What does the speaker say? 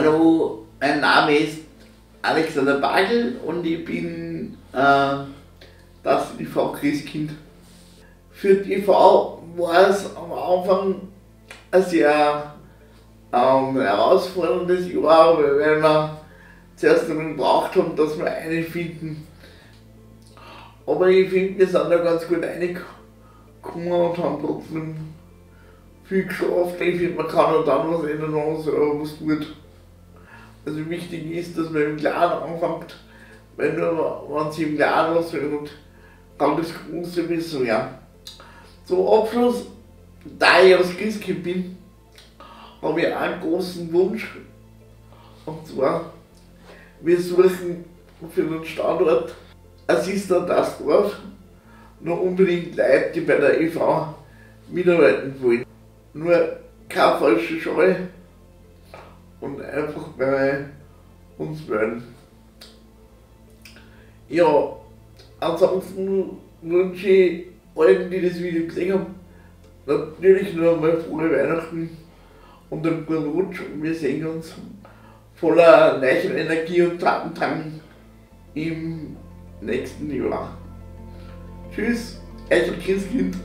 Hallo, mein Name ist Alexander Bagel und ich bin äh, das TV Christkind. Für die TV war es am Anfang ein sehr ähm, herausforderndes Jahr, weil wir zuerst einmal gebraucht haben, dass wir eine finden. Aber ich finde, wir sind da ganz gut reingekommen und haben trotzdem viel geschafft. Ich finde, man kann auch dann was ändern, wenn man was tut. Also wichtig ist, dass man im Klaren anfängt, wenn sie im Klaren was ändert, kann das Große besser werden. Zum Abschluss, da ich aus Christkind bin, habe ich einen großen Wunsch. Und zwar, wir suchen für den Standort Assistent das Dorf noch unbedingt Leute, die bei der EV mitarbeiten wollen. Nur keine falsche Scheu und einfach bei uns melden. Ja, ansonsten wünsche ich allen, die das Video gesehen haben, natürlich nur einmal frohe Weihnachten und einen guten Rutsch und wir sehen uns voller neuen Energie und Tatendrang im nächsten Jahr. Tschüss, euer Christkind.